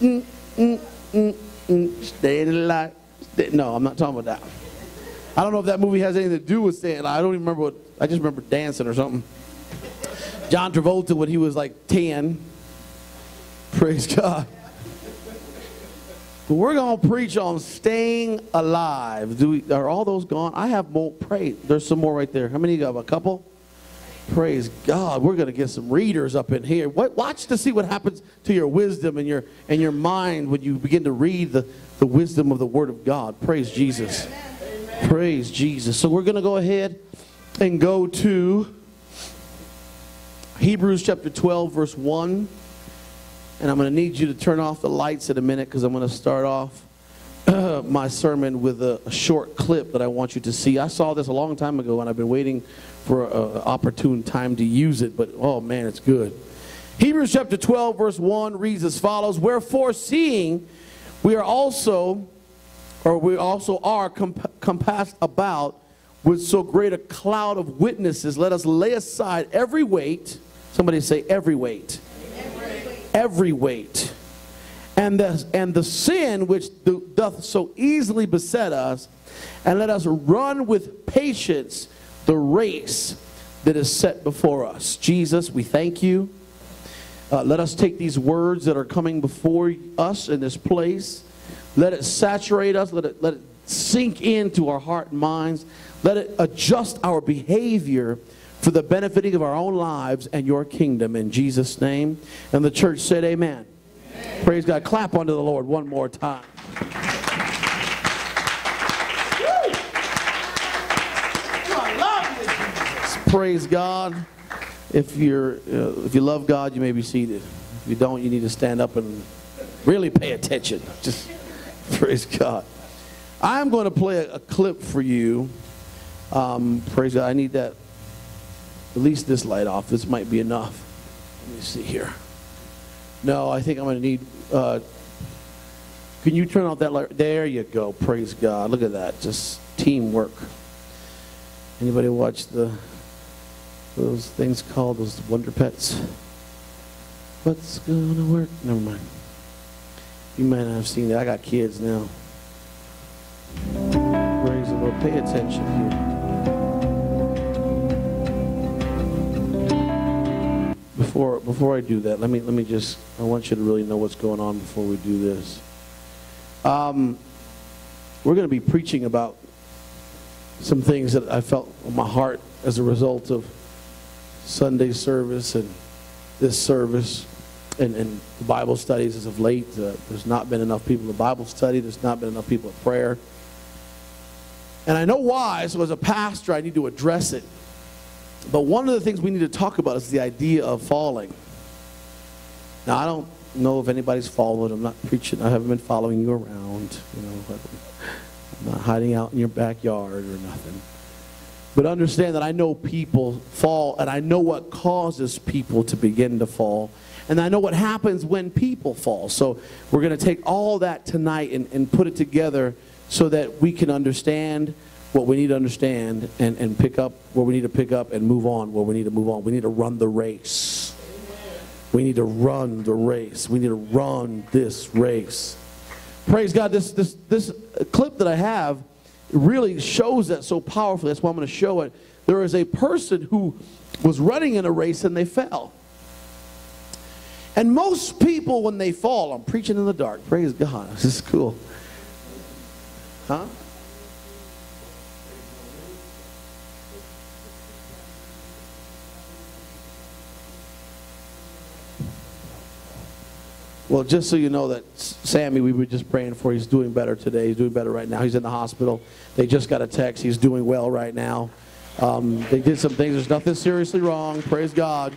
mm, mm, mm, mm, staying alive. Stay- No, I'm not talking about that. I don't know if that movie has anything to do with staying alive. I don't even remember what, I just remember dancing or something. John Travolta when he was like 10. Praise God. But we're going to preach on staying alive. Do we, are all those gone? I have more. Pray. There's some more right there. How many you got? A couple? Praise God. We're going to get some readers up in here. Watch to see what happens to your wisdom and your, and your mind when you begin to read the, the wisdom of the Word of God. Praise Jesus. Praise Jesus. So we're going to go ahead and go to Hebrews chapter 12, verse 1. And I'm going to need you to turn off the lights in a minute because I'm going to start off uh, my sermon with a, a short clip that I want you to see. I saw this a long time ago and I've been waiting for an opportune time to use it, but oh man, it's good. Hebrews chapter 12, verse 1 reads as follows Wherefore, seeing we are also, or we also are comp- compassed about with so great a cloud of witnesses, let us lay aside every weight. Somebody say, every weight every weight and the, and the sin which do, doth so easily beset us, and let us run with patience the race that is set before us. Jesus, we thank you. Uh, let us take these words that are coming before us in this place. Let it saturate us. Let it, let it sink into our heart and minds. Let it adjust our behavior for the benefiting of our own lives and your kingdom in Jesus' name. And the church said, Amen. amen. Praise God. Clap unto the Lord one more time. Praise God. If you're, uh, if you love God, you may be seated. If you don't, you need to stand up and really pay attention. Just praise God. I'm going to play a, a clip for you. Um, praise God. I need that at least this light off. This might be enough. Let me see here. No, I think I'm going to need. Uh, can you turn off that light? There you go. Praise God. Look at that. Just teamwork. Anybody watch the those things called those Wonder Pets? What's gonna work? Never mind. You might not have seen that. I got kids now. Raise the Lord. Pay attention here. before before I do that, let me let me just I want you to really know what's going on before we do this. Um, we're going to be preaching about some things that I felt on my heart as a result of Sunday service and this service and, and the Bible studies as of late. Uh, there's not been enough people in Bible study. There's not been enough people at prayer. And I know why. So as a pastor, I need to address it. But one of the things we need to talk about is the idea of falling. Now, I don't know if anybody's followed. I'm not preaching. I haven't been following you around. You know, I'm not hiding out in your backyard or nothing. But understand that I know people fall, and I know what causes people to begin to fall. And I know what happens when people fall. So we're going to take all that tonight and, and put it together so that we can understand what we need to understand and, and pick up where we need to pick up and move on where we need to move on. We need to run the race. We need to run the race. We need to run this race. Praise God. This, this, this clip that I have really shows that so powerfully. That's why I'm going to show it. There is a person who was running in a race and they fell. And most people, when they fall, I'm preaching in the dark. Praise God. This is cool. Huh? Well, just so you know that Sammy, we were just praying for, he's doing better today. He's doing better right now. He's in the hospital. They just got a text. He's doing well right now. Um, they did some things. There's nothing seriously wrong. Praise God.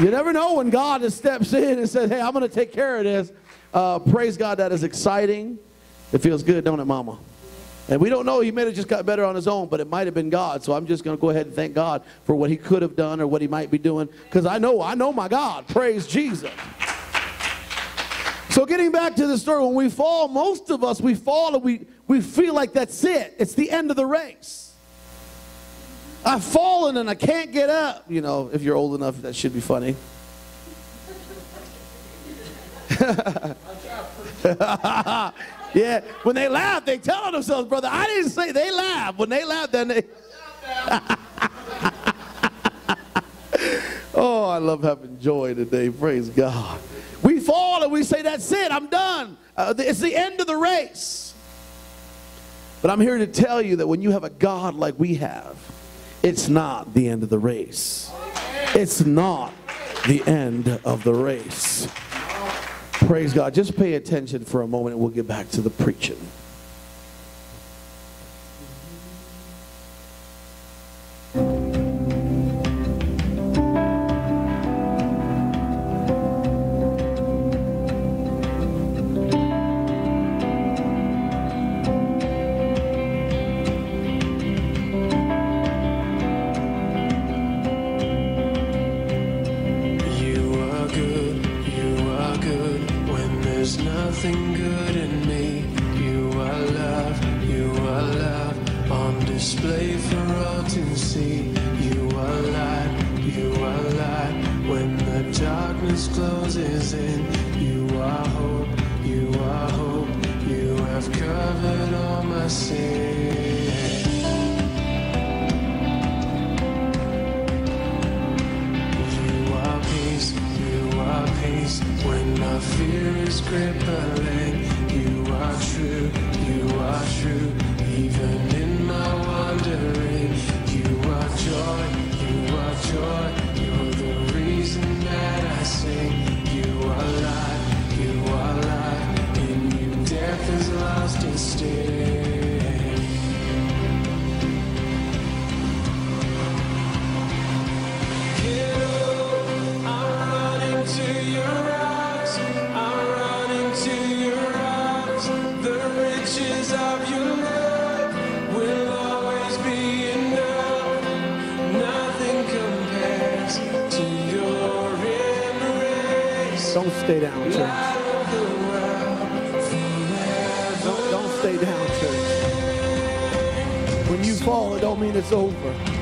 You never know when God just steps in and says, hey, I'm going to take care of this. Uh, praise God. That is exciting. It feels good, don't it, Mama? And we don't know. He may have just got better on his own, but it might have been God. So I'm just going to go ahead and thank God for what he could have done or what he might be doing. Because I know, I know my God. Praise Jesus. So getting back to the story, when we fall, most of us, we fall and we, we feel like that's it. It's the end of the race. I've fallen and I can't get up. You know, if you're old enough, that should be funny. yeah, when they laugh, they tell themselves, brother, I didn't say they laugh. When they laugh, then they. oh, I love having joy today. Praise God. We say, That's it, I'm done. Uh, it's the end of the race. But I'm here to tell you that when you have a God like we have, it's not the end of the race. It's not the end of the race. Praise God. Just pay attention for a moment and we'll get back to the preaching. Stay down, church. Don't, don't stay down, church. When you fall, it don't mean it's over.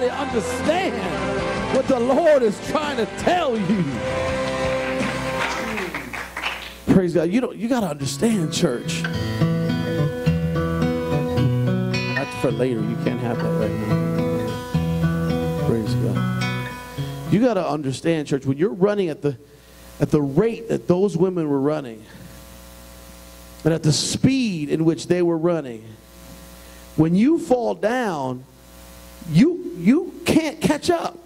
Somebody understand what the Lord is trying to tell you. Praise God. You don't you gotta understand, church. That's for later. You can't have that right now. Praise God. You gotta understand, church, when you're running at the at the rate that those women were running, and at the speed in which they were running, when you fall down, you you can't catch up.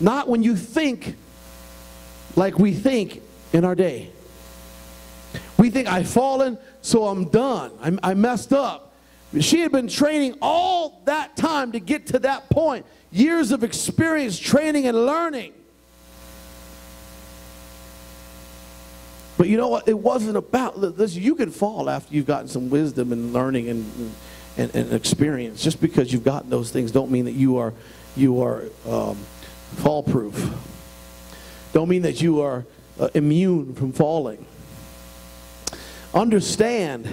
Not when you think like we think in our day. We think, I've fallen, so I'm done. I'm, I messed up. She had been training all that time to get to that point. Years of experience, training, and learning. But you know what? It wasn't about this. You can fall after you've gotten some wisdom and learning and, and, and experience. Just because you've gotten those things don't mean that you are, you are um, fall proof. Don't mean that you are uh, immune from falling. Understand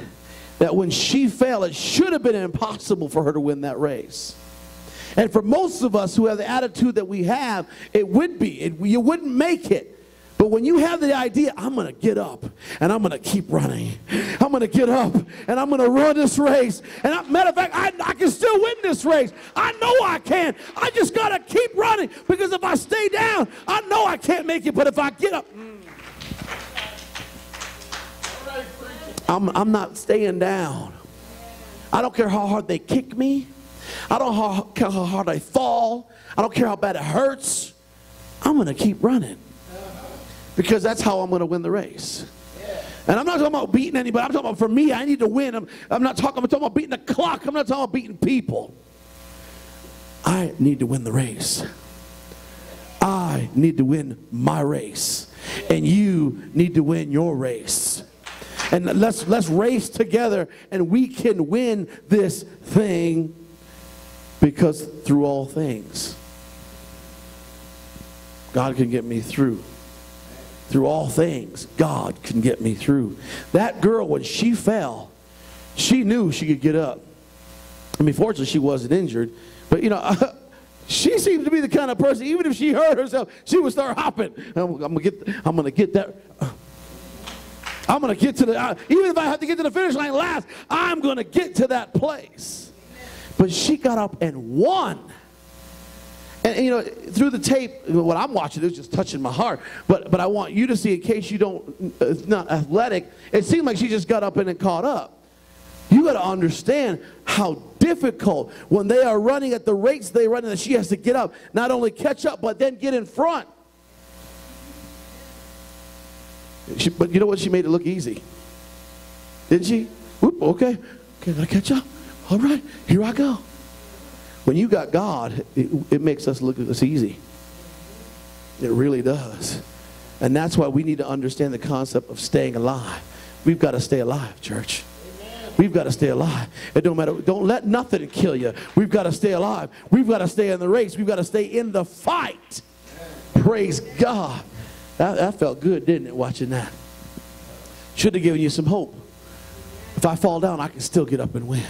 that when she fell, it should have been impossible for her to win that race. And for most of us who have the attitude that we have, it would be. It, you wouldn't make it. But when you have the idea, I'm going to get up and I'm going to keep running. I'm going to get up and I'm going to run this race. And I, matter of fact, I, I can still win this race. I know I can. I just got to keep running because if I stay down, I know I can't make it. But if I get up, mm. I'm, I'm not staying down. I don't care how hard they kick me. I don't care how hard I fall. I don't care how bad it hurts. I'm going to keep running because that's how I'm going to win the race. And I'm not talking about beating anybody. I'm talking about for me, I need to win. I'm, I'm not talking, I'm talking about beating the clock. I'm not talking about beating people. I need to win the race. I need to win my race. And you need to win your race. And let's let's race together and we can win this thing because through all things God can get me through. Through all things, God can get me through. That girl, when she fell, she knew she could get up. I mean, fortunately, she wasn't injured. But, you know, she seemed to be the kind of person, even if she hurt herself, she would start hopping. I'm, I'm going to get, that. I'm going to get to the, uh, even if I have to get to the finish line last, I'm going to get to that place. But she got up and won. And, and, you know, through the tape, what I'm watching is just touching my heart. But but I want you to see, in case you don't, uh, not athletic. It seemed like she just got up and it caught up. You got to understand how difficult when they are running at the rates they run, that she has to get up, not only catch up, but then get in front. She, but you know what? She made it look easy. Didn't she? Whoop, okay. Okay, gotta catch up. All right, here I go. When you got God, it, it makes us look it's easy. It really does. And that's why we need to understand the concept of staying alive. We've got to stay alive, church. We've got to stay alive. It don't matter. Don't let nothing kill you. We've got to stay alive. We've got to stay in the race. We've got to stay in the fight. Praise God. That, that felt good, didn't it, watching that? Should have given you some hope. If I fall down, I can still get up and win.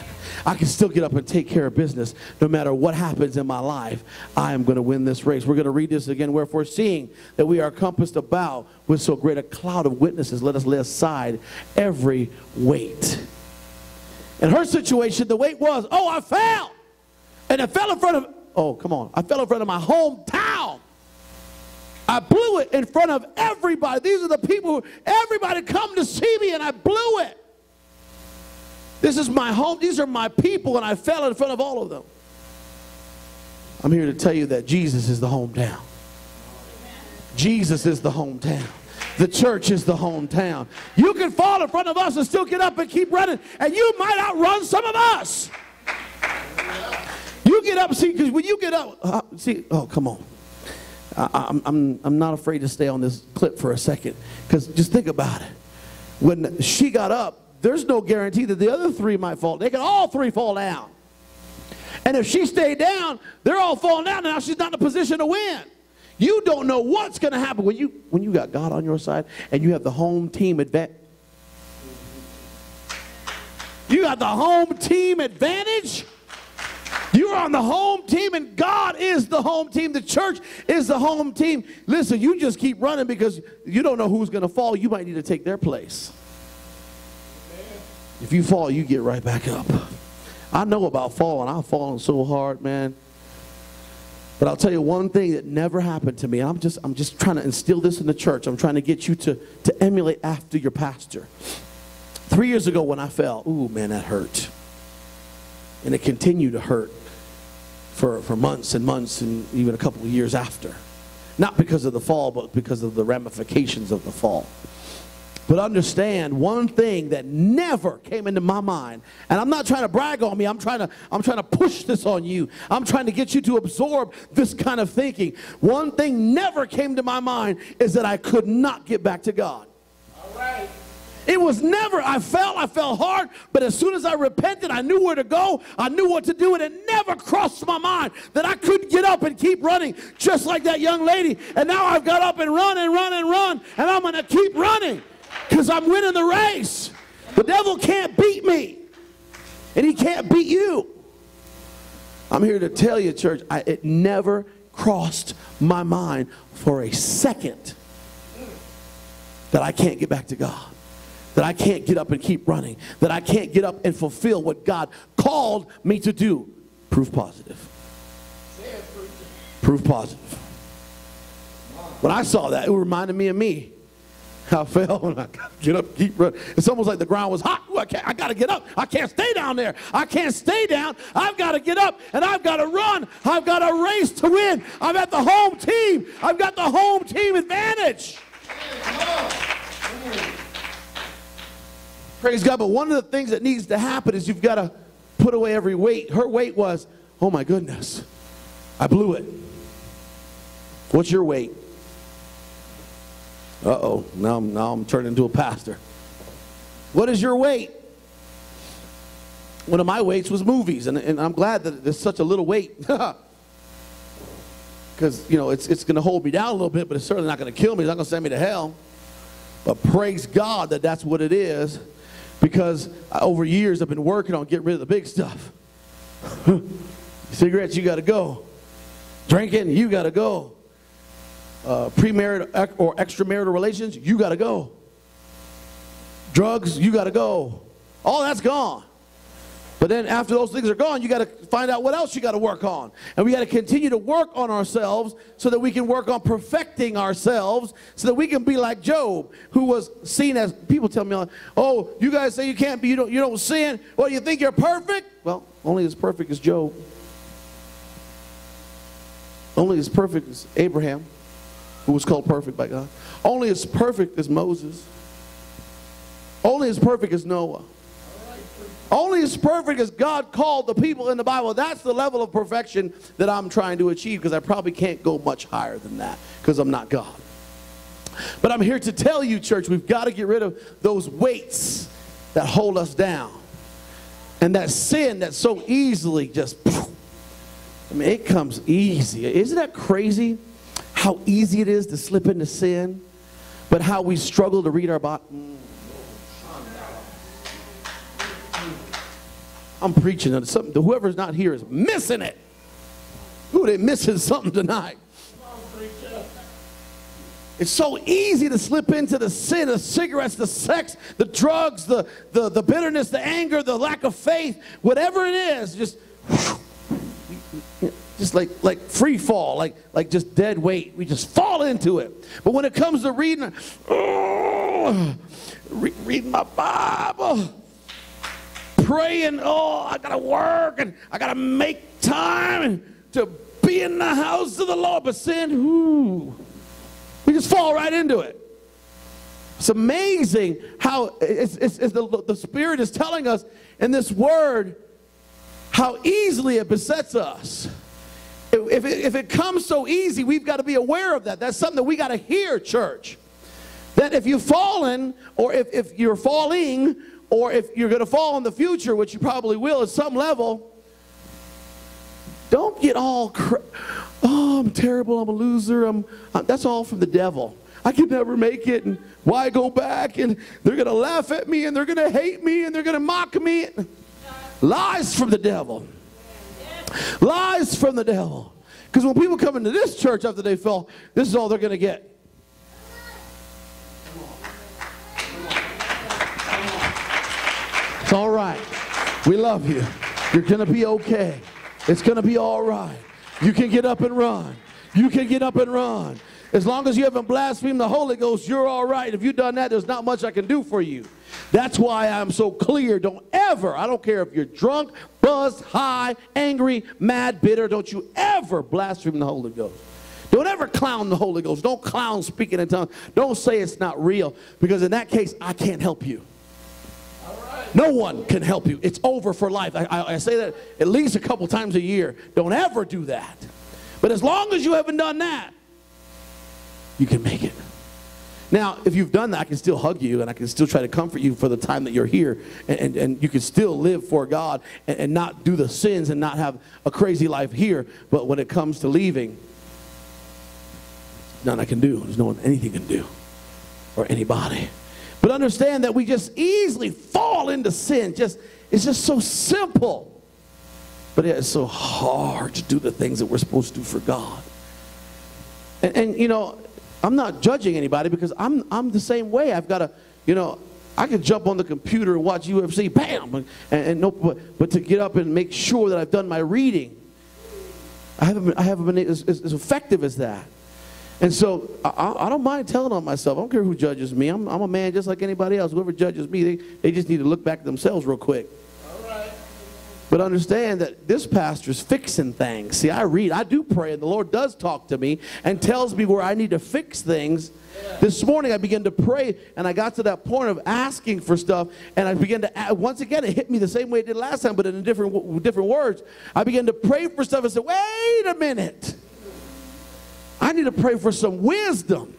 I can still get up and take care of business no matter what happens in my life. I am going to win this race. We're going to read this again. Wherefore, seeing that we are compassed about with so great a cloud of witnesses, let us lay aside every weight. In her situation, the weight was, oh, I fell. And I fell in front of, oh, come on. I fell in front of my hometown. I blew it in front of everybody. These are the people, who, everybody come to see me, and I blew it. This is my home. These are my people, and I fell in front of all of them. I'm here to tell you that Jesus is the hometown. Jesus is the hometown. The church is the hometown. You can fall in front of us and still get up and keep running, and you might outrun some of us. You get up, see, because when you get up, uh, see, oh, come on. I, am I'm, I'm not afraid to stay on this clip for a second because just think about it. When she got up, there's no guarantee that the other three might fall. They can all three fall down. And if she stayed down, they're all falling down. Now she's not in a position to win. You don't know what's going to happen when you when you got God on your side and you have the home team advantage. You got the home team advantage. You're on the home team, and God is the home team. The church is the home team. Listen, you just keep running because you don't know who's going to fall. You might need to take their place. If you fall, you get right back up. I know about falling. I've fallen so hard, man. But I'll tell you one thing that never happened to me. I'm just, I'm just trying to instill this in the church. I'm trying to get you to, to emulate after your pastor. Three years ago when I fell, ooh, man, that hurt. And it continued to hurt for, for months and months and even a couple of years after. Not because of the fall, but because of the ramifications of the fall. But understand one thing that never came into my mind, and I'm not trying to brag on me, I'm trying to, I'm trying to push this on you. I'm trying to get you to absorb this kind of thinking. One thing never came to my mind is that I could not get back to God. All right. It was never, I fell, I fell hard, but as soon as I repented, I knew where to go, I knew what to do, and it never crossed my mind that I couldn't get up and keep running just like that young lady. And now I've got up and run and run and run, and I'm going to keep running because I'm winning the race. The devil can't beat me, and he can't beat you. I'm here to tell you, church, I, it never crossed my mind for a second that I can't get back to God that I can't get up and keep running, that I can't get up and fulfill what God called me to do. Proof positive. Proof positive. When I saw that, it reminded me of me. I fell and I get up, keep running. It's almost like the ground was hot. Ooh, I, I got to get up. I can't stay down there. I can't stay down. I've got to get up and I've got to run. I've got a race to win. I'm at the home team. I've got the home team advantage. Praise God. But one of the things that needs to happen is you've got to put away every weight. Her weight was, oh my goodness, I blew it. What's your weight? Uh-oh, now I'm, now I'm turning into a pastor. What is your weight? One of my weights was movies, and, and I'm glad that there's such a little weight. Because, you know, it's, it's going to hold me down a little bit, but it's certainly not going to kill me. It's not going to send me to hell. But praise God that that's what it is. Because over years I've been working on getting rid of the big stuff. Cigarettes, you got to go. Drinking, you got to go uh, premarital or extramarital relations, you got to go. Drugs, you got to go. All that's gone. But then after those things are gone, you got to find out what else you got to work on. And we got to continue to work on ourselves so that we can work on perfecting ourselves so that we can be like Job, who was seen as people tell me, "Oh, you guys say you can't be you don't you don't sin. Well, you think you're perfect? Well, only as perfect as Job. Only as perfect as Abraham who was called perfect by God. Only as perfect as Moses. Only as perfect as Noah. Only as perfect as God called the people in the Bible. That's the level of perfection that I'm trying to achieve because I probably can't go much higher than that because I'm not God. But I'm here to tell you, church, we've got to get rid of those weights that hold us down. And that sin that so easily just, I mean, it comes easy. Isn't that crazy? How easy it is to slip into sin, but how we struggle to read our Bible. I'm preaching on something. Whoever's not here is missing it. Who they missing something tonight? It's so easy to slip into the sin, the cigarettes, the sex, the drugs, the, the, the bitterness, the anger, the lack of faith, whatever it is, just just like like free fall, like like just dead weight. We just fall into it. But when it comes to reading, oh, re- reading my Bible, praying, oh, I gotta work and I gotta make time to be in the house of the Lord. But sin, ooh, we just fall right into it. It's amazing how it's, it's, it's the, the Spirit is telling us in this word how easily it besets us. If it, if it comes so easy, we've got to be aware of that. That's something that we got to hear, church. That if you've fallen, or if, if you're falling, or if you're going to fall in the future, which you probably will at some level, don't get all, oh, I'm terrible, I'm a loser. I'm, I'm, that's all from the devil. I can never make it, and why go back? And they're going to laugh at me, and they're going to hate me, and they're going to mock me. Lies from the devil. Lies from the devil. Because when people come into this church after they fell, this is all they're going to get. It's all right. We love you. You're going to be okay. It's going to be all right. You can get up and run. You can get up and run. As long as you haven't blasphemed the Holy Ghost, you're all right. If you've done that, there's not much I can do for you. That's why I'm so clear. Don't ever, I don't care if you're drunk, buzzed, high, angry, mad, bitter, don't you ever blaspheme the Holy Ghost. Don't ever clown the Holy Ghost. Don't clown speaking in tongues. Don't say it's not real because in that case, I can't help you. No one can help you. It's over for life. I, I, I, say that at least a couple times a year. Don't ever do that. But as long as you haven't done that, you can make it. Now, if you've done that, I can still hug you and I can still try to comfort you for the time that you're here. And, and, and you can still live for God and, and not do the sins and not have a crazy life here. But when it comes to leaving, none I can do. There's no one anything can do or anybody. But understand that we just easily fall into sin. Just It's just so simple. But it's so hard to do the things that we're supposed to do for God. And, and you know, I'm not judging anybody because I'm, I'm the same way. I've got to, you know, I can jump on the computer and watch UFC, bam, and, and no, but, but to get up and make sure that I've done my reading, I haven't been, I haven't been as, as, as effective as that. And so I, I, don't mind telling on myself. I don't care who judges me. I'm, I'm a man just like anybody else. Whoever judges me, they, they just need to look back at themselves real quick. But understand that this pastor's fixing things. See, I read, I do pray, and the Lord does talk to me and tells me where I need to fix things. This morning I began to pray, and I got to that point of asking for stuff, and I began to, once again, it hit me the same way it did last time, but in different, different words. I began to pray for stuff and said, wait a minute. I need to pray for some wisdom.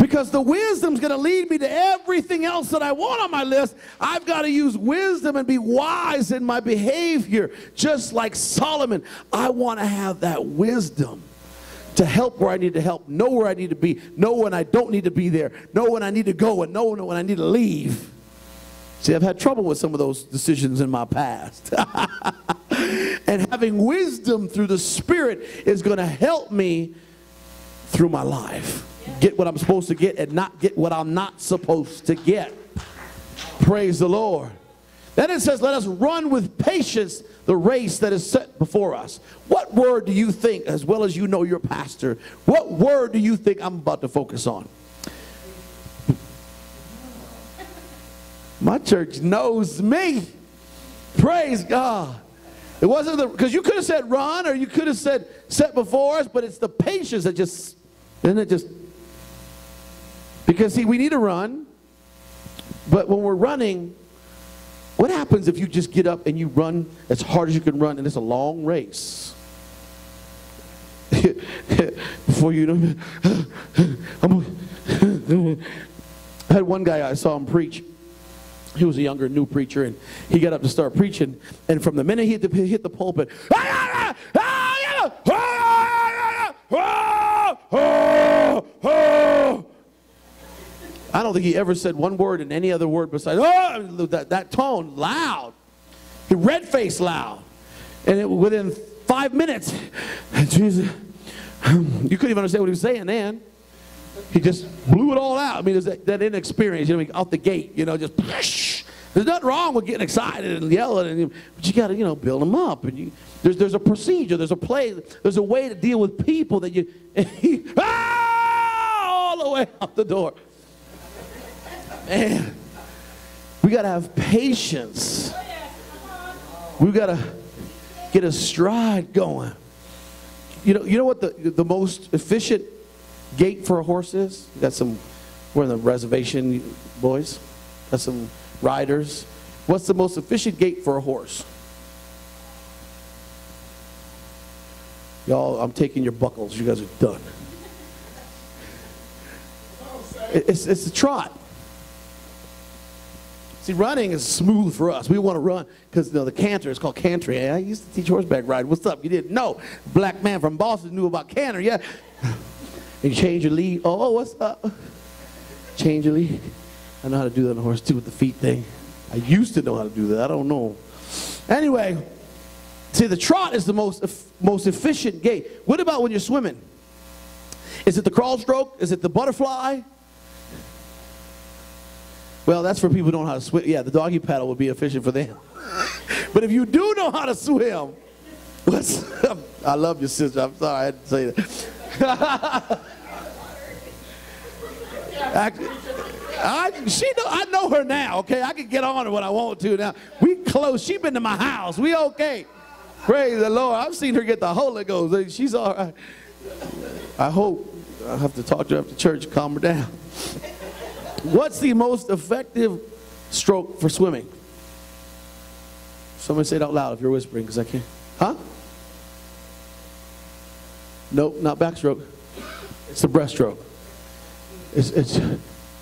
Because the wisdom's going to lead me to everything else that I want on my list. I've got to use wisdom and be wise in my behavior. Just like Solomon, I want to have that wisdom to help where I need to help, know where I need to be, know when I don't need to be there, know when I need to go, and know when I need to leave. See, I've had trouble with some of those decisions in my past. and having wisdom through the Spirit is going to help me through my life. Get what I'm supposed to get and not get what I'm not supposed to get. Praise the Lord. Then it says, Let us run with patience the race that is set before us. What word do you think, as well as you know your pastor, what word do you think I'm about to focus on? My church knows me. Praise God. It wasn't the, because you could have said run or you could have said set before us, but it's the patience that just, isn't it just, because see, we need to run, but when we're running, what happens if you just get up and you run as hard as you can run and it's a long race? Before you know, I had one guy I saw him preach he was a younger new preacher and he got up to start preaching and from the minute he hit the, hit the pulpit I don't think he ever said one word in any other word besides oh, that, that tone loud he red face loud and it, within five minutes Jesus, you couldn't even understand what he was saying then he just blew it all out. I mean, there's that, that inexperience, you know, out the gate, you know, just. There's nothing wrong with getting excited and yelling, and, but you got to, you know, build them up. And you, there's, there's a procedure, there's a play, there's a way to deal with people that you, he, ah, all the way out the door. Man, we got to have patience. We got to get a stride going. You know, you know what the, the most efficient gait for a horse is? Got some, we're in the reservation, boys. Got some riders. What's the most efficient gait for a horse? Y'all, I'm taking your buckles. You guys are done. It's, it's a trot. See, running is smooth for us. We want to run because you know, the canter is called cantering. I used to teach horseback riding. What's up? You didn't know. Black man from Boston knew about canter. Yeah. And change your lead. Oh, oh, what's up? Change your lead. I know how to do that on a horse too with the feet thing. I used to know how to do that. I don't know. Anyway, see, the trot is the most, most efficient gait. What about when you're swimming? Is it the crawl stroke? Is it the butterfly? Well, that's for people who don't know how to swim. Yeah, the doggy paddle would be efficient for them. but if you do know how to swim, what's I love your sister. I'm sorry I had to say that. I, she know, I know her now, okay? I can get on her when I want to now. We close. She been to my house. We okay. Praise the Lord. I've seen her get the Holy Ghost. She's all right. I hope I have to talk to her after church, calm her down. What's the most effective stroke for swimming? Somebody say it out loud if you're whispering, because I can't. Huh? Nope, not backstroke. It's the breaststroke. It's, it's,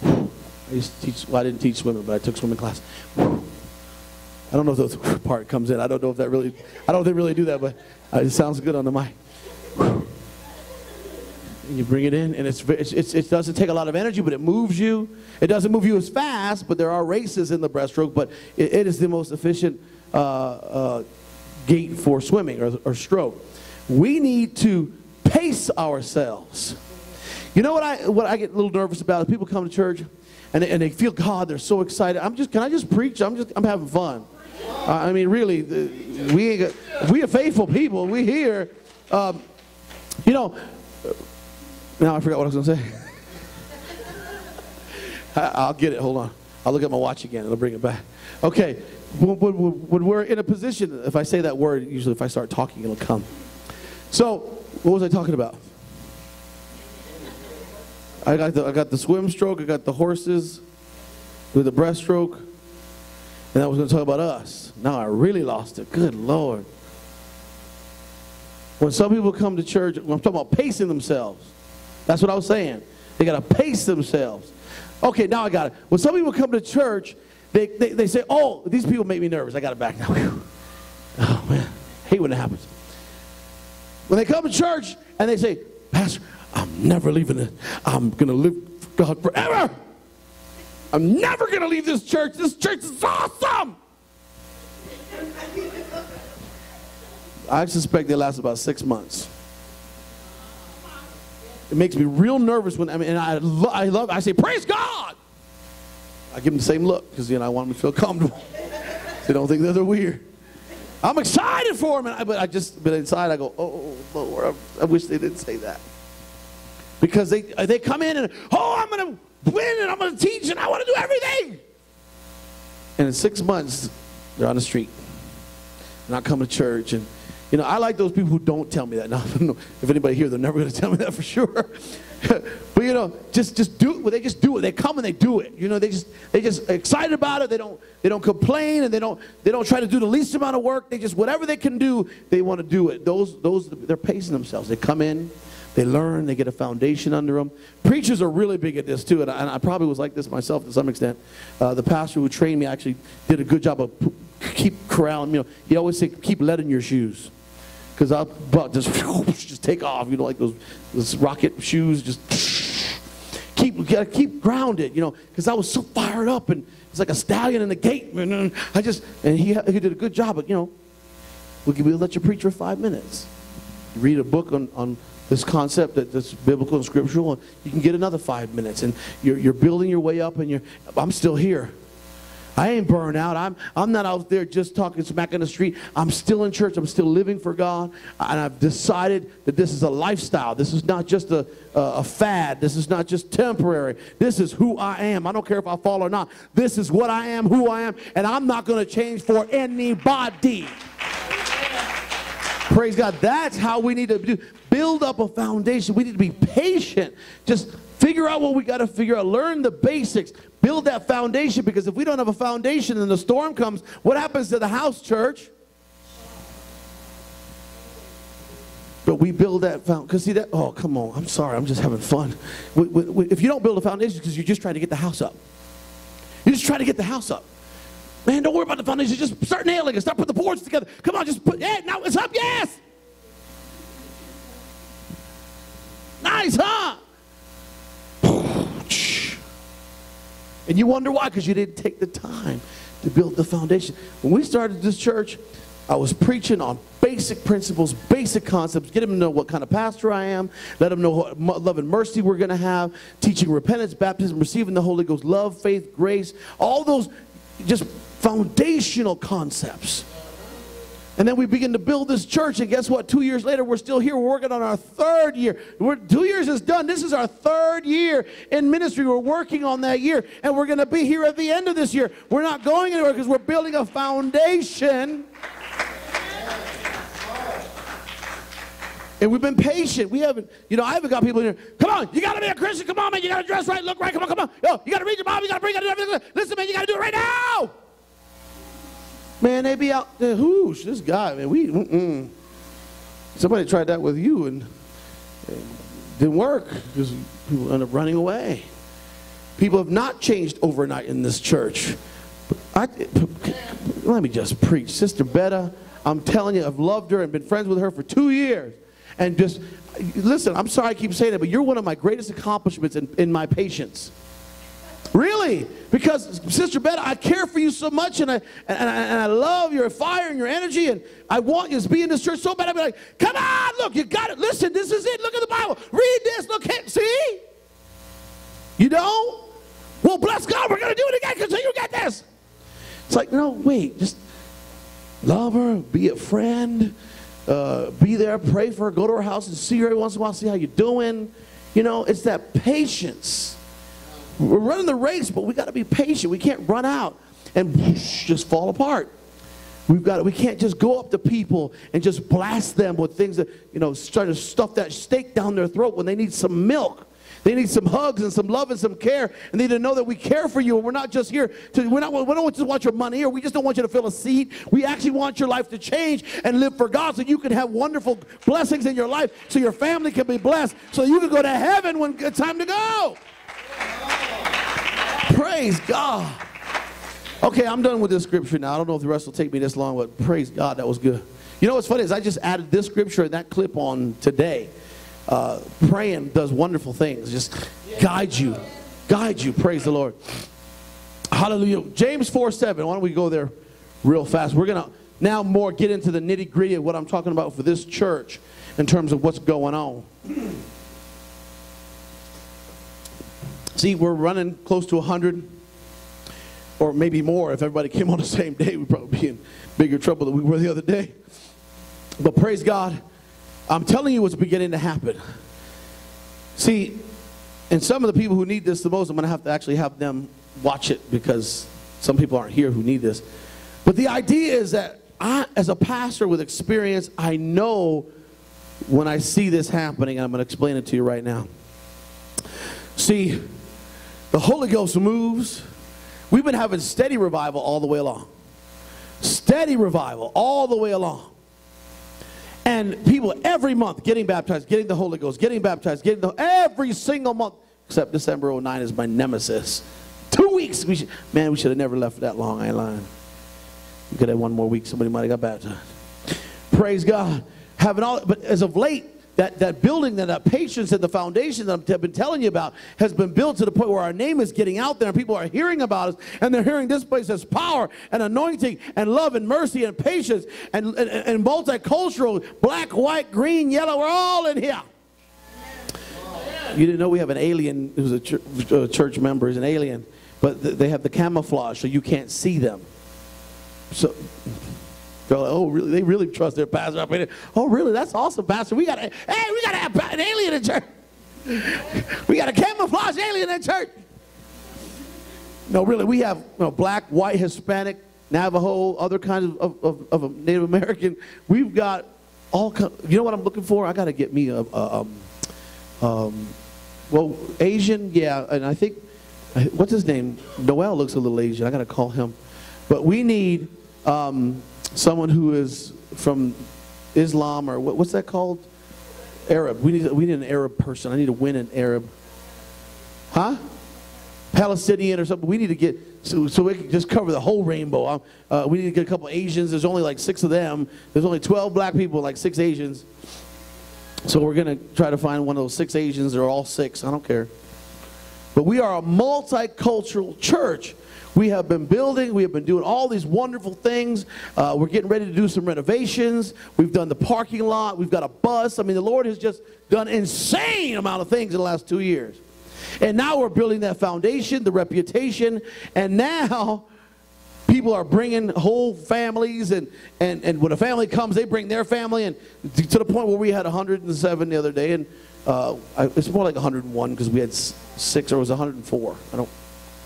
I used to teach, well, I didn't teach swimming, but I took swimming class. I don't know if the part comes in. I don't know if that really, I don't think they really do that, but uh, it sounds good on the mic. And you bring it in, and it's, it's, it doesn't take a lot of energy, but it moves you. It doesn't move you as fast, but there are races in the breaststroke, but it, it is the most efficient uh, uh, gait for swimming or, or stroke. We need to pace ourselves. You know what I, what I get a little nervous about? is People come to church and they, and they feel God, they're so excited. I'm just, can I just preach? I'm just, I'm having fun. I mean, really, we ain't we are faithful people. We here, um, you know, Now I forgot what I was going to say. I'll get it. Hold on. I'll look at my watch again. It'll bring it back. Okay. When, when, when we're in a position, if I say that word, usually if I start talking, it'll come. So, what was I talking about? I got the, I got the swim stroke, I got the horses with the breaststroke, and I was going to talk about us. Now I really lost it. Good Lord. When some people come to church, I'm talking about pacing themselves. That's what I was saying. They got to pace themselves. Okay, now I got it. When some people come to church, they, they, they say, oh, these people make me nervous. I got it back now. Oh, man. hate when it happens. When they come to church and they say, Pastor, I'm never leaving this. I'm going to live for God forever. I'm never going to leave this church. This church is awesome. I suspect they last about six months. It makes me real nervous when I mean, and I, lo- I love. I say, "Praise God." I give them the same look because you know I want them to feel comfortable. they don't think that they're weird. I'm excited for them, I, but I just, but inside I go, "Oh Lord, I, I wish they didn't say that." Because they uh, they come in and oh, I'm gonna win and I'm gonna teach and I want to do everything. And in six months, they're on the street, not coming to church, and you know, I like those people who don't tell me that. Now, if anybody here, they're never going to tell me that for sure. but you know, just just do. Well, they just do it. They come and they do it. You know, they just they just excited about it. They don't they don't complain and they don't they don't try to do the least amount of work. They just whatever they can do, they want to do it. Those those they're pacing themselves. They come in, they learn, they get a foundation under them. Preachers are really big at this too, and I, and I probably was like this myself to some extent. Uh, the pastor who trained me actually did a good job of keep corralling. You know, he always say keep lead in your shoes because I'll but just just take off. You know, like those, those rocket shoes. Just keep gotta keep grounded. You know, because I was so fired up and it's like a stallion in the gate. And I just and he he did a good job. But you know, we'll, we'll let you preach for five minutes. You read a book on on this concept that, that's biblical and scriptural, and you can get another five minutes, and you're, you're building your way up, and you're, I'm still here. I ain't burned out. I'm, I'm not out there just talking smack in the street. I'm still in church. I'm still living for God. And I've decided that this is a lifestyle. This is not just a, a, fad. This is not just temporary. This is who I am. I don't care if I fall or not. This is what I am, who I am, and I'm not going to change for anybody. Praise God. That's how we need to do. Build up a foundation. We need to be patient. Just figure out what we got to figure out. Learn the basics. Build that foundation because if we don't have a foundation and the storm comes, what happens to the house, church? But we build that foundation. Because see that, oh, come on. I'm sorry. I'm just having fun. If you don't build a foundation, because you're just trying to get the house up. You're just trying to get the house up. Man, don't worry about the foundation. Just start nailing it. Start putting the boards together. Come on, just put, yeah, now it's up, yes. Nice, huh? And you wonder why, because you didn't take the time to build the foundation. When we started this church, I was preaching on basic principles, basic concepts, get them to know what kind of pastor I am, let them know what love and mercy we're going to have, teaching repentance, baptism, receiving the Holy Ghost, love, faith, grace, all those just foundational concepts. And then we begin to build this church, and guess what? Two years later, we're still here. We're working on our third year. We're, two years is done. This is our third year in ministry. We're working on that year, and we're going to be here at the end of this year. We're not going anywhere because we're building a foundation. And we've been patient. We haven't, you know, I haven't got people in here. Come on, you got to be a Christian. Come on, man. You got to dress right, look right. Come on, come on. Yo, you got to read your Bible. You got to bring it. Listen, man, you got to do it right now. Man, they be out there, whoosh, this guy, man, we, mm-mm. Somebody tried that with you and it didn't work because people end up running away. People have not changed overnight in this church. I, let me just preach. Sister Betta, I'm telling you, I've loved her and been friends with her for two years. And just, listen, I'm sorry I keep saying it, but you're one of my greatest accomplishments in, in my patience. Really? Because, Sister Beth, I care for you so much and I, and, I, and I love your fire and your energy and I want you to be in this church so bad. I'd be like, come on, look, you got it. Listen, this is it. Look at the Bible. Read this. Look, at, see? You know? Well, bless God, we're going to do it again because you get this. It's like, no, wait, just love her, be a friend, uh, be there, pray for her, go to her house and see her every once in a while, see how you're doing. You know, it's that patience. We're running the race, but we got to be patient. We can't run out and just fall apart. We've got we can't just go up to people and just blast them with things that, you know, try to stuff that steak down their throat when they need some milk. They need some hugs and some love and some care. And they need to know that we care for you. And we're not just here to, we're not, we don't just want your money or we just don't want you to fill a seat. We actually want your life to change and live for God so you can have wonderful blessings in your life so your family can be blessed so you can go to heaven when it's time to go. Praise God. Okay, I'm done with this scripture now. I don't know if the rest will take me this long, but praise God, that was good. You know what's funny is I just added this scripture and that clip on today. Uh, praying does wonderful things. Just guide you, guide you. Praise the Lord. Hallelujah. James 4 7. Why don't we go there real fast? We're going to now more get into the nitty gritty of what I'm talking about for this church in terms of what's going on. See, we're running close to 100 or maybe more. If everybody came on the same day, we'd probably be in bigger trouble than we were the other day. But praise God, I'm telling you what's beginning to happen. See, and some of the people who need this the most, I'm going to have to actually have them watch it because some people aren't here who need this. But the idea is that I, as a pastor with experience, I know when I see this happening, I'm going to explain it to you right now. See, the Holy Ghost moves We've been having steady revival all the way along. Steady revival all the way along. And people every month getting baptized, getting the Holy Ghost, getting baptized, getting the every single month, except December 09 is my nemesis. Two weeks. We should, man, we should have never left that long. I ain't lying. We could have one more week. Somebody might have got baptized. Praise God. Having all, but as of late, that, that building, that, patience and the foundation that I've been telling you about has been built to the point where our name is getting out there and people are hearing about us and they're hearing this place has power and anointing and love and mercy and patience and, and, and multicultural, black, white, green, yellow, we're all in here. You didn't know we have an alien who's a, ch- a uh, church member, is an alien, but th- they have the camouflage so you can't see them. So they're like, oh, really? They really trust their pastor up in here. Oh, really? That's awesome, pastor. We got hey, we got to have an alien in church. we got a camouflage alien in church. No, really, we have you know, black, white, Hispanic, Navajo, other kinds of, of, of, Native American. We've got all. You know what I'm looking for? I got to get me a, a um, um, well, Asian, yeah, and I think, what's his name? Noel looks a little Asian. I got to call him. But we need um, someone who is from Islam or what, what's that called? Arab. We need, we need an Arab person. I need to win an Arab. Huh? Palestinian or something. We need to get, so, so we can just cover the whole rainbow. Uh, we need to get a couple Asians. There's only like six of them. There's only 12 black people, like six Asians. So we're going to try to find one of those six Asians. They're all six. I don't care. But we are a multicultural church. We have been building, we have been doing all these wonderful things. Uh, we're getting ready to do some renovations. We've done the parking lot, we've got a bus. I mean, the Lord has just done insane amount of things in the last two years. And now we're building that foundation, the reputation, and now people are bringing whole families and, and, and when a family comes they bring their family and to the point where we had 107 the other day and uh, it's more like 101 because we had six or it was 104 i don't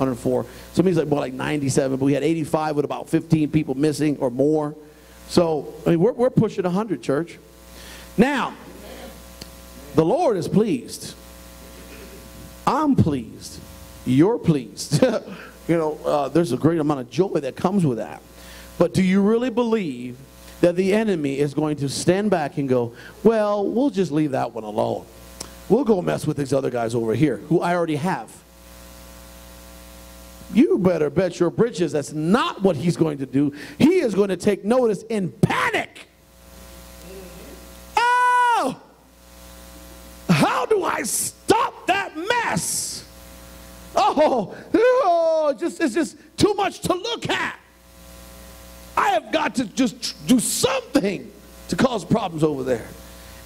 104. So it means like more like 97, but we had 85 with about 15 people missing or more. So, I mean, we're, we're pushing 100, church. Now, the Lord is pleased. I'm pleased. You're pleased. you know, uh, there's a great amount of joy that comes with that. But do you really believe that the enemy is going to stand back and go, well, we'll just leave that one alone? We'll go mess with these other guys over here who I already have you better bet your britches that's not what he's going to do. He is going to take notice in panic. Oh, how do I stop that mess? Oh, oh just, it's just too much to look at. I have got to just do something to cause problems over there.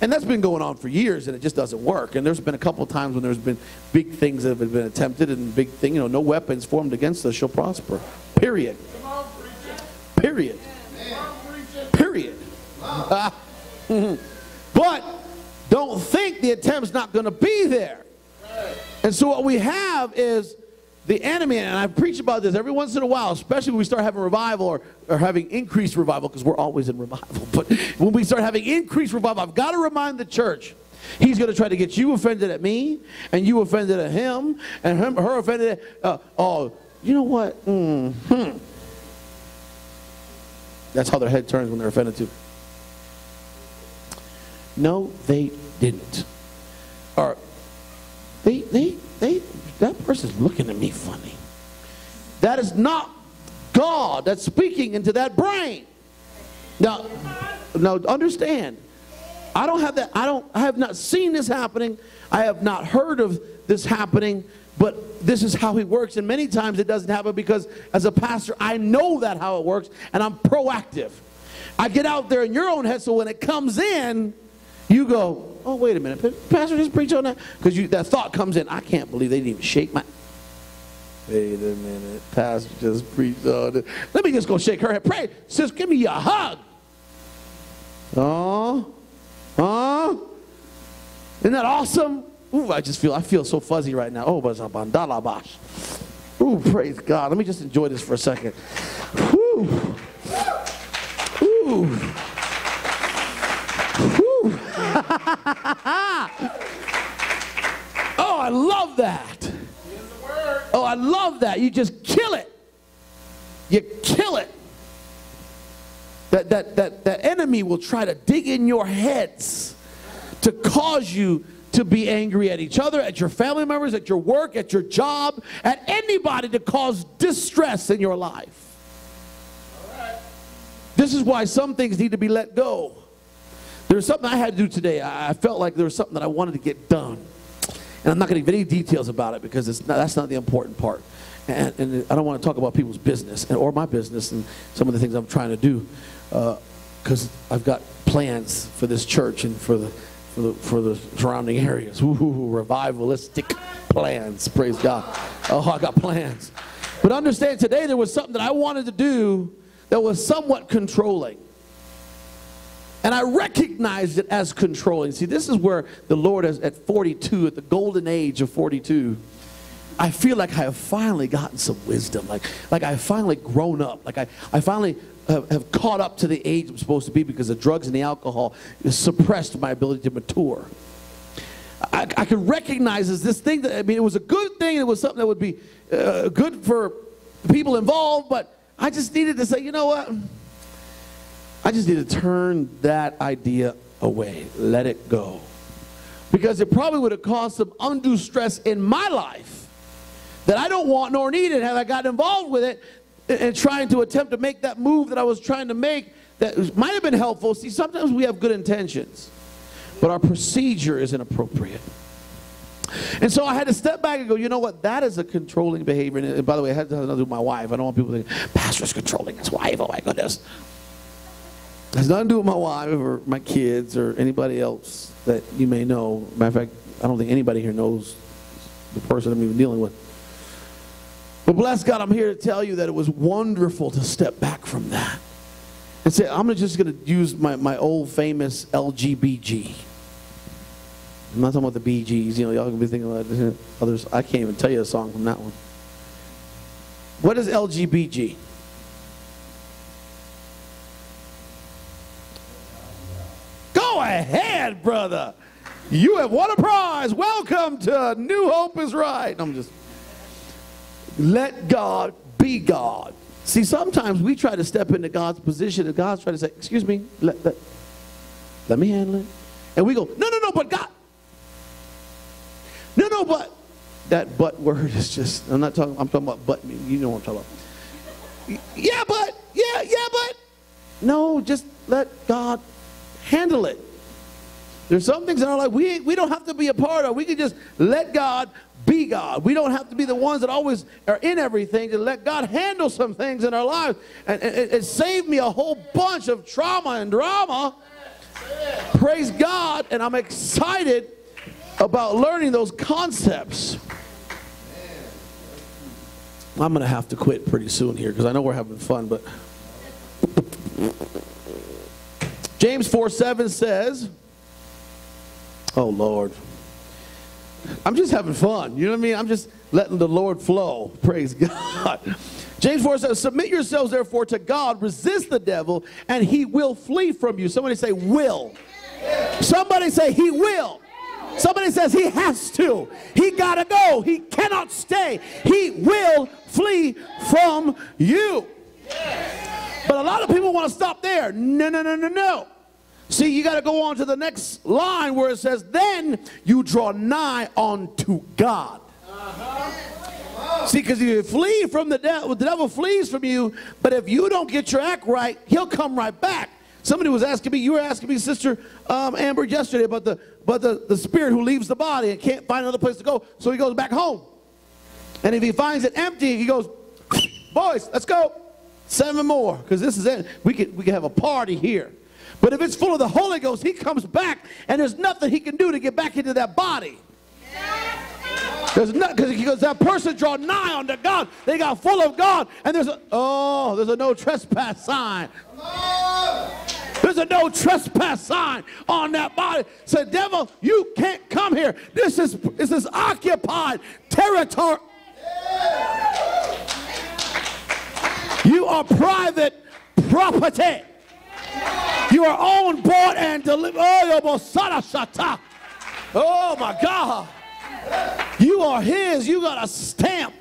And that's been going on for years, and it just doesn't work. And there's been a couple of times when there's been big things that have been attempted, and big thing, you know, no weapons formed against us shall prosper. Period. Period. Period. But don't think the attempt's not going to be there. And so what we have is the enemy, and I preach about this every once in a while, especially when we start having revival or, or having increased revival, because we're always in revival. But when we start having increased revival, I've got to remind the church. He's going to try to get you offended at me, and you offended at him, and him, her offended at, uh, oh, you know what? Mm-hmm. That's how their head turns when they're offended too. No, they didn't. Or they, they, they, that person's looking at me funny. That is not God that's speaking into that brain. Now, now understand, I don't have that, I don't, I have not seen this happening. I have not heard of this happening, but this is how he works. And many times it doesn't happen because as a pastor, I know that how it works and I'm proactive. I get out there in your own head, so when it comes in, you go, oh, wait a minute, Pastor just preached on that? Because you that thought comes in, I can't believe they didn't even shake my... Wait a minute, Pastor just preached on it. Let me just go shake her head. Pray, sis, give me a hug. Oh, oh, isn't that awesome? Ooh, I just feel, I feel so fuzzy right now. Oh, but bandala Ooh, praise God. Let me just enjoy this for a second. Ooh. Ooh. Ah. oh, I love that. Oh, I love that. You just kill it. You kill it. That, that, that, that enemy will try to dig in your heads to cause you to be angry at each other, at your family members, at your work, at your job, at anybody to cause distress in your life. This is why some things need to be let go. There's something I had to do today. I felt like there was something that I wanted to get done. And I'm not going to give any details about it because not, that's not the important part. And, and, I don't want to talk about people's business and, or my business and some of the things I'm trying to do because uh, I've got plans for this church and for the, for the, for the surrounding areas. Ooh, revivalistic plans. Praise God. Oh, I got plans. But understand today there was something that I wanted to do that was somewhat controlling. And I recognized it as controlling. See, this is where the Lord is at 42, at the golden age of 42. I feel like I have finally gotten some wisdom. Like, like I've finally grown up. Like I, I finally have, have caught up to the age I'm supposed to be because the drugs and the alcohol suppressed my ability to mature. I, I can recognize as this thing that, I mean, it was a good thing. It was something that would be uh, good for people involved, but I just needed to say, you know what? I just need to turn that idea away, let it go. Because it probably would have caused some undue stress in my life that I don't want nor need it. Had I gotten involved with it and trying to attempt to make that move that I was trying to make that might have been helpful. See, sometimes we have good intentions, but our procedure is inappropriate. And so I had to step back and go, you know what? That is a controlling behavior. And uh, by the way, it has nothing to do with my wife. I don't want people to think, Pastor's controlling his wife. Oh my goodness. It has nothing to do with my wife or my kids or anybody else that you may know. Matter of fact, I don't think anybody here knows the person I'm even dealing with. But bless God, I'm here to tell you that it was wonderful to step back from that and say, I'm just going to use my, my old famous LGBG. I'm not talking about the Bee Gees. You know, y'all can be thinking about others. I can't even tell you a song from that one. What is LGBG? Go ahead, brother. You have won a prize. Welcome to New Hope is Right. I'm just. Let God be God. See, sometimes we try to step into God's position and God's trying to say, Excuse me, let, let, let me handle it. And we go, No, no, no, but God. No, no, but that but word is just, I'm not talking, I'm talking about but, you know what I'm talking about. Yeah, but, yeah, yeah, but. No, just let God handle it. There's some things in our life we, we don't have to be a part of. We can just let God be God. We don't have to be the ones that always are in everything to let God handle some things in our lives. And it, saved me a whole bunch of trauma and drama. Praise God. And I'm excited about learning those concepts. I'm going to have to quit pretty soon here because I know we're having fun, but James 4 7 says, Oh Lord. I'm just having fun. You know what I mean? I'm just letting the Lord flow. Praise God. James 4 says, Submit yourselves therefore to God, resist the devil, and he will flee from you. Somebody say, Will. Somebody say, He will. Somebody says he has to. He got to go. He cannot stay. He will flee from you. But a lot of people want to stop there. No, no, no, no, no. See, you got to go on to the next line where it says, Then you draw nigh unto God. See, because if you flee from the devil, the devil flees from you, but if you don't get your act right, he'll come right back. Somebody was asking me, you were asking me, Sister um, Amber, yesterday about the about the, the spirit who leaves the body and can't find another place to go, so he goes back home. And if he finds it empty, he goes, Boys, let's go. Seven more, because this is it. We could we could have a party here. But if it's full of the Holy Ghost, he comes back and there's nothing he can do to get back into that body. There's not because that person draw nigh unto God. They got full of God, and there's a oh, there's a no trespass sign. There's a no trespass sign on that body. Say, devil, you can't come here. This is this is occupied territory. You are private property. You are on board and delivered. Oh, oh my God. You are his. You got a stamp.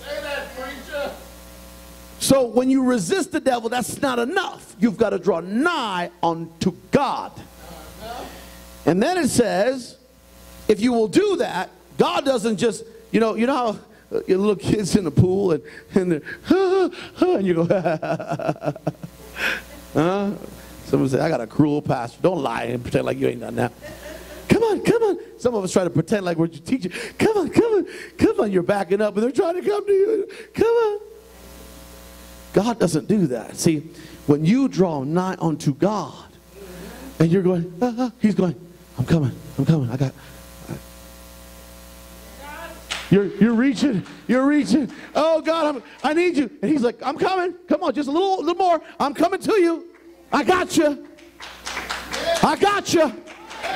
Say that, preacher. So when you resist the devil, that's not enough. You've got to draw nigh unto God. And then it says, if you will do that, God doesn't just, you know, you know how uh, your little kids in the pool and, and, they're and you go, huh? Someone say, I got a cruel pastor. Don't lie and pretend like you ain't done that. Come on, come on. Some of us try to pretend like we're teaching. Come on, come on, come on. You're backing up, and they're trying to come to you. Come on. God doesn't do that. See, when you draw nigh unto God, and you're going, ah, ah, He's going, I'm coming, I'm coming. I got. You're, you're reaching, you're reaching. Oh God, I'm, I need you. And he's like, I'm coming. Come on, just a little, little more. I'm coming to you. I got you. I got you.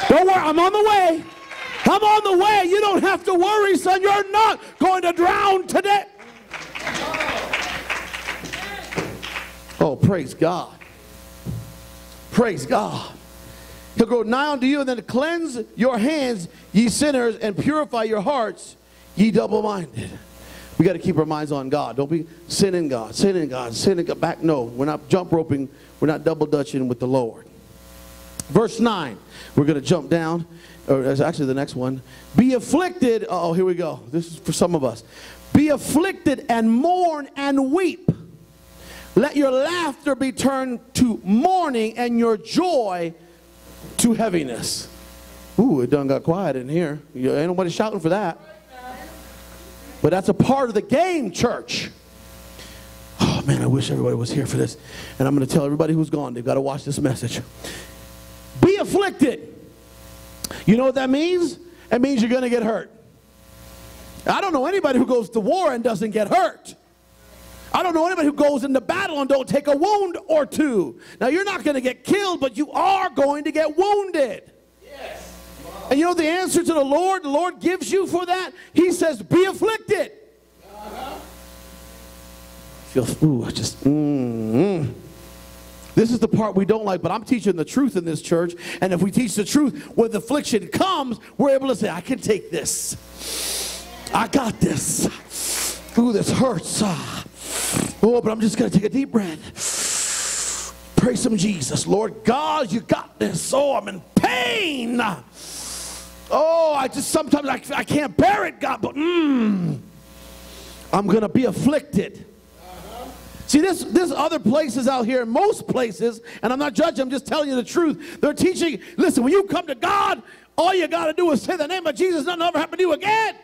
Don't worry, I'm on the way. I'm on the way. You don't have to worry, son. You're not going to drown today. Oh, praise God. Praise God. He'll go nigh unto you and then cleanse your hands, ye sinners, and purify your hearts, ye double minded. We got to keep our minds on God. Don't be sinning God, sinning God, sinning God. Back, no. We're not jump roping. We're not double dutching with the Lord. Verse 9. We're going to jump down, or actually the next one. Be afflicted. Oh, here we go. This is for some of us. Be afflicted and mourn and weep. Let your laughter be turned to mourning and your joy to heaviness. Ooh, it done got quiet in here. Ain't nobody shouting for that. But that's a part of the game, church. Oh man, I wish everybody was here for this. And I'm going to tell everybody who's gone, they've got to watch this message. Be afflicted. You know what that means? It means you're going to get hurt. I don't know anybody who goes to war and doesn't get hurt. I don't know anybody who goes into battle and don't take a wound or two. Now, you're not going to get killed, but you are going to get wounded. And you know the answer to the Lord, the Lord gives you for that? He says, be afflicted. Uh-huh. Feel, ooh, just, mm, This is the part we don't like, but I'm teaching the truth in this church. And if we teach the truth, when the affliction comes, we're able to say, I can take this. I got this. Ooh, this hurts. Ah. Oh, but I'm just going to take a deep breath. Pray some Jesus. Lord God, you got this. Oh, I'm in pain. Oh, I just sometimes I, I can't bear it, God, but mm, I'm going to be afflicted. See, this, this other places out here, most places, and I'm not judging, I'm just telling you the truth. They're teaching, listen, when you come to God, all you got to do is say the name of Jesus, nothing ever happen to you again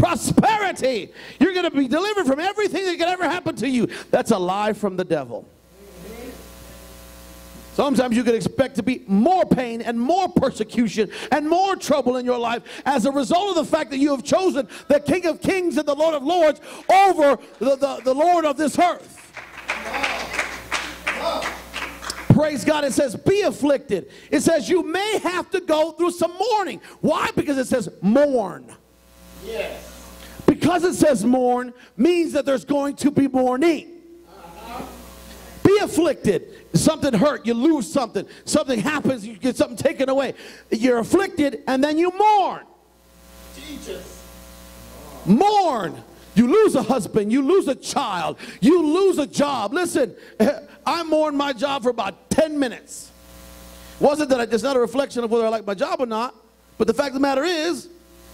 prosperity. You're going to be delivered from everything that could ever happen to you. That's a lie from the devil. Sometimes you can expect to be more pain and more persecution and more trouble in your life as a result of the fact that you have chosen the King of Kings and the Lord of Lords over the, the, the Lord of this earth. Praise God. It says, be afflicted. It says, you may have to go through some mourning. Why? Because it says, mourn. Yes. Because it says mourn means that there's going to be mourning. Be afflicted. Something hurt, you lose something. Something happens, you get something taken away. You're afflicted and then you mourn. Jesus. Mourn. You lose a husband, you lose a child, you lose a job. Listen, I mourned my job for about 10 minutes. Wasn't that it's not a reflection of whether I like my job or not, but the fact of the matter is,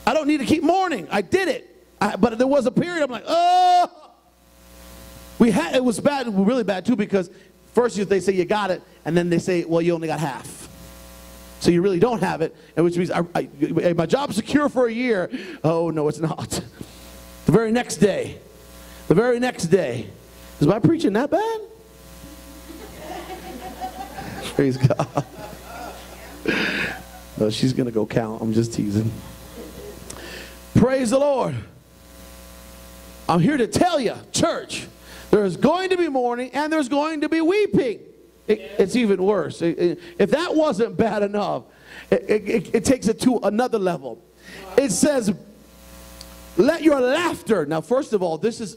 I don't need to keep mourning. I did it. I, but there was a period I'm like, oh. We had it was bad, really bad too, because first they say you got it, and then they say, well, you only got half. So you really don't have it, and which means I, I, my job's secure for a year. Oh no, it's not. The very next day, the very next day, is my preaching that bad? Praise God. No, she's gonna go count. I'm just teasing. Praise the Lord. I'm here to tell you, church, there's going to be mourning and there's going to be weeping. It, it's even worse. It, it, if that wasn't bad enough, it takes it to another level. It says, let your laughter. Now, first of all, this is,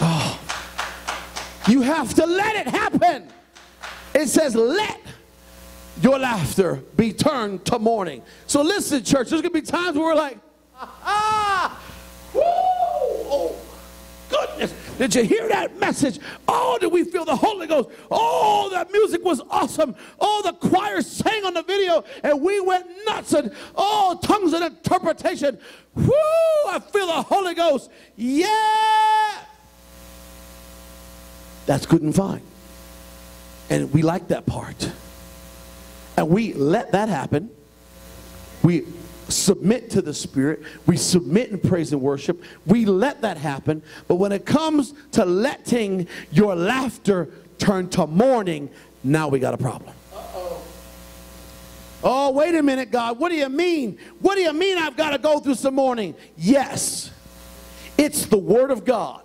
oh, you have to let it happen. It says, let your laughter be turned to mourning. So listen, church, there's going to be times where we're like, ah, woo, oh, goodness. Did you hear that message? Oh, did we feel the Holy Ghost? Oh, that music was awesome. Oh, the choir sang on the video and we went nuts. And oh, tongues and interpretation. Whoo, I feel the Holy Ghost. Yeah. That's good and fine. And we like that part. And we let that happen. We submit to the Spirit. We submit in praise and worship. We let that happen. But when it comes to letting your laughter turn to mourning, now we got a problem. Uh-oh. Oh, wait a minute, God. What do you mean? What do you mean I've got to go through some mourning? Yes, it's the Word of God.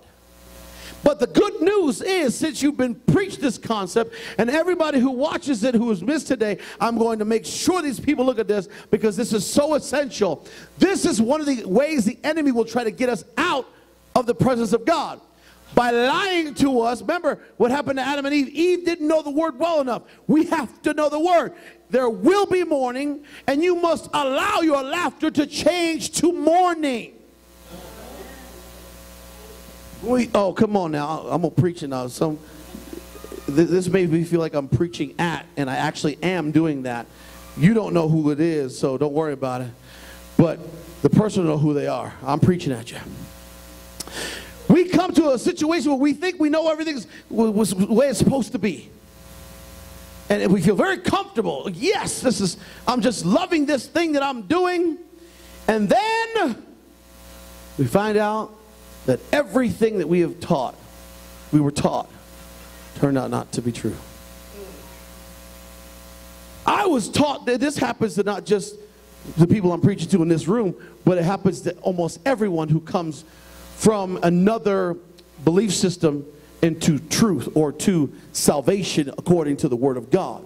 But the good news is, since you've been preached this concept, and everybody who watches it who has missed today, I'm going to make sure these people look at this because this is so essential. This is one of the ways the enemy will try to get us out of the presence of God. By lying to us, remember what happened to Adam and Eve? Eve didn't know the word well enough. We have to know the word. There will be mourning, and you must allow your laughter to change to mourning. We, oh, come on now. I'm going to preach now. Uh, some, this made me feel like I'm preaching at, and I actually am doing that. You don't know who it is, so don't worry about it. But the person will know who they are. I'm preaching at you. We come to a situation where we think we know everything's was the way it's supposed to be. And we feel very comfortable. Yes, this is, I'm just loving this thing that I'm doing. And then we find out that everything that we have taught, we were taught, turned out not to be true. I was taught that this happens to not just the people I'm preaching to in this room, but it happens to almost everyone who comes from another belief system into truth or to salvation according to the Word of God.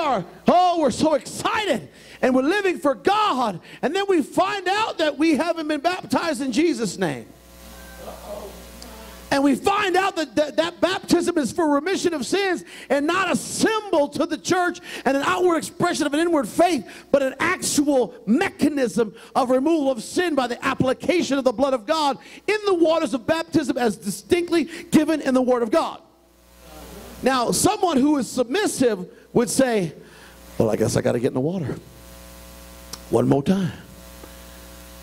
Are. Oh, we're so excited and we're living for God. And then we find out that we haven't been baptized in Jesus' name. And we find out that, that that baptism is for remission of sins and not a symbol to the church and an outward expression of an inward faith, but an actual mechanism of removal of sin by the application of the blood of God in the waters of baptism as distinctly given in the Word of God. Now, someone who is submissive would say, Well, I guess I got to get in the water one more time.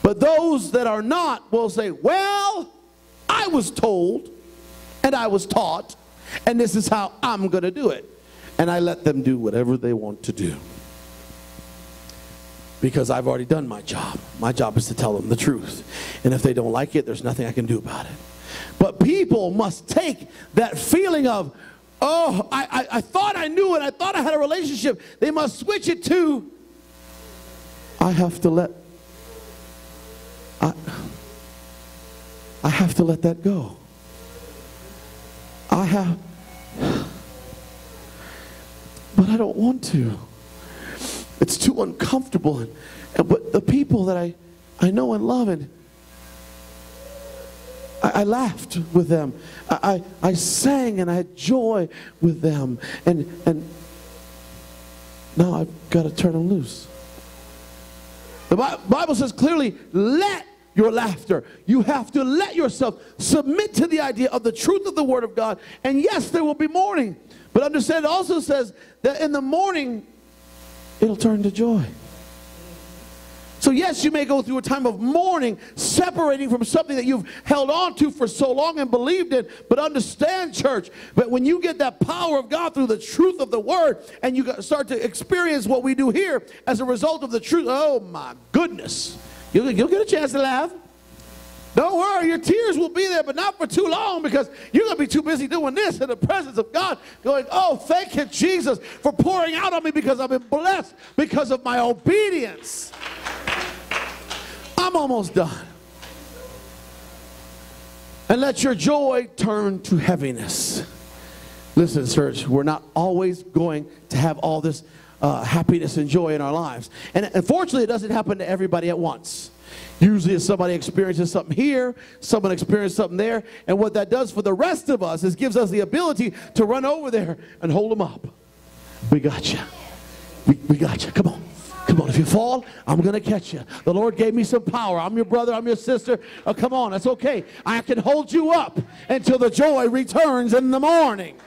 But those that are not will say, Well, I was told and I was taught, and this is how I'm going to do it. And I let them do whatever they want to do. Because I've already done my job. My job is to tell them the truth. And if they don't like it, there's nothing I can do about it. But people must take that feeling of, oh, I, I, I thought I knew it, I thought I had a relationship. They must switch it to, I have to let, I, I have to let that go. I have, but I don't want to. It's too uncomfortable. And, and but the people that I, I know and love and I, I laughed with them. I, I, I sang and I had joy with them. And and now I've got to turn them loose. The Bible says clearly, let your laughter. You have to let yourself submit to the idea of the truth of the Word of God. And yes, there will be mourning. But understand it also says that in the morning, it'll turn to joy. So, yes, you may go through a time of mourning, separating from something that you've held on to for so long and believed in. But understand, church, that when you get that power of God through the truth of the word and you start to experience what we do here as a result of the truth, oh my goodness, you'll, you'll get a chance to laugh. Don't worry, your tears will be there, but not for too long because you're going to be too busy doing this in the presence of God, going, Oh, thank you, Jesus, for pouring out on me because I've been blessed because of my obedience. I'm almost done. And let your joy turn to heaviness. Listen, church, we're not always going to have all this uh, happiness and joy in our lives. And unfortunately, it doesn't happen to everybody at once. Usually, if somebody experiences something here, someone experiences something there, and what that does for the rest of us is gives us the ability to run over there and hold them up. We got you. We, we got you. Come on. Come on, if you fall, I'm going to catch you. The Lord gave me some power. I'm your brother, I'm your sister. Oh, come on, that's okay. I can hold you up until the joy returns in the morning.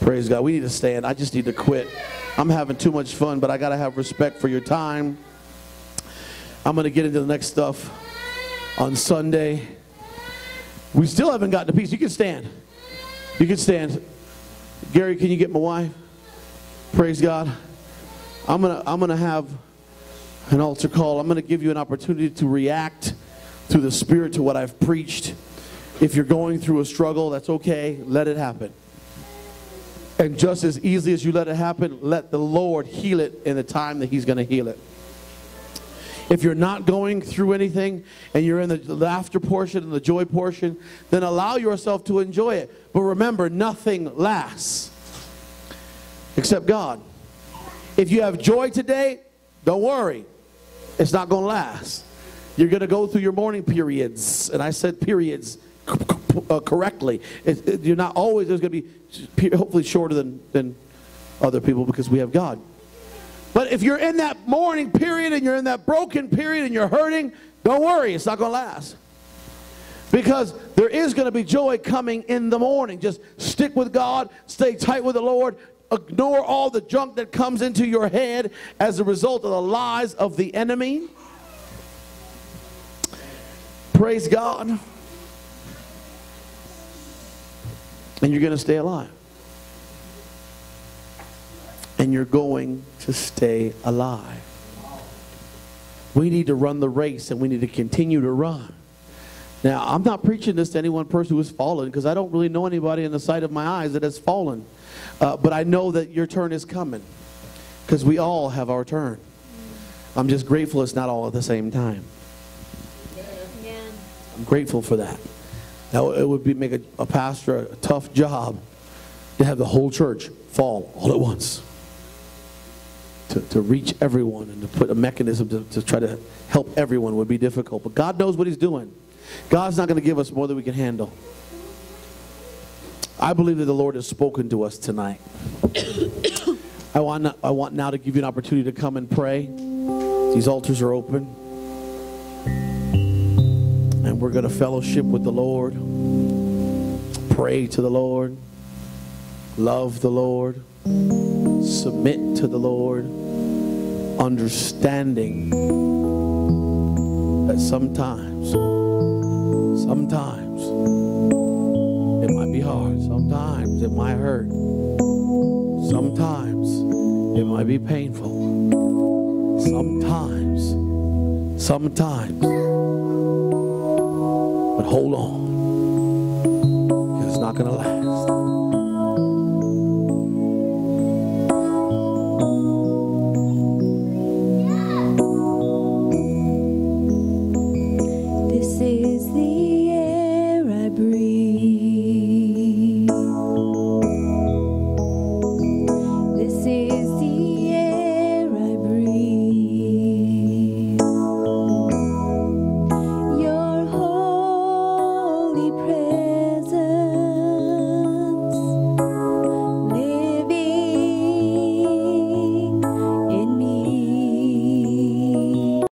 Praise God. We need to stand. I just need to quit. I'm having too much fun, but I got to have respect for your time. I'm going to get into the next stuff on Sunday. We still haven't gotten to peace. You can stand. You can stand. Gary, can you get my wife? Praise God. I'm going to I'm going to have an altar call. I'm going to give you an opportunity to react through the Spirit to what I've preached. If you're going through a struggle, that's okay. Let it happen. And just as easily as you let it happen, let the Lord heal it in the time that He's going to heal it. If you're not going through anything and you're in the laughter portion and the joy portion, then allow yourself to enjoy it. But remember, nothing lasts except God. If you have joy today, don't worry. It's not going to last. You're going to go through your mourning periods. And I said periods uh, correctly. It, it, you're not always, there's going to be hopefully shorter than, than other people because we have God. But if you're in that mourning period and you're in that broken period and you're hurting, don't worry, it's not going to last. Because there is going to be joy coming in the morning. Just stick with God, stay tight with the Lord, ignore all the junk that comes into your head as a result of the lies of the enemy. Praise God. And you're going to stay alive. And you're going to stay alive. We need to run the race and we need to continue to run. Now, I'm not preaching this to any one person who has fallen because I don't really know anybody in the sight of my eyes that has fallen. Uh, but I know that your turn is coming because we all have our turn. I'm just grateful it's not all at the same time. I'm grateful for that. Now, it would be make a, a pastor a tough job to have the whole church fall all at once. To, to reach everyone and to put a mechanism to, to try to help everyone would be difficult. But God knows what He's doing. God's not going to give us more than we can handle. I believe that the Lord has spoken to us tonight. I want, I want now to give you an opportunity to come and pray. These altars are open. And we're going to fellowship with the Lord, pray to the Lord, love the Lord, submit to the Lord, understanding that sometimes, sometimes, it might be hard. Sometimes it might hurt. Sometimes it might be painful. Sometimes, sometimes. But hold on. It's not going to last.